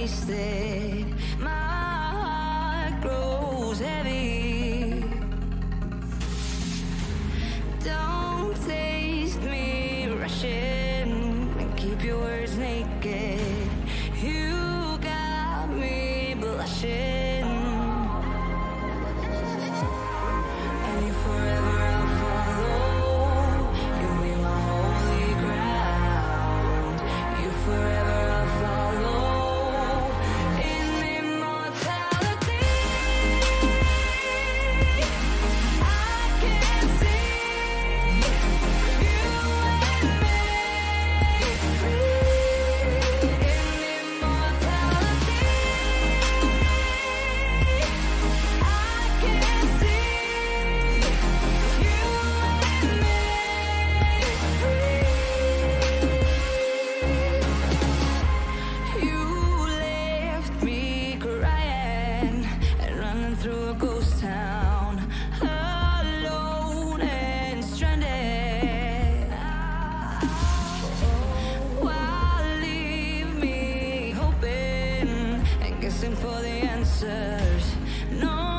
wasted. My heart grows heavy for the answers. No.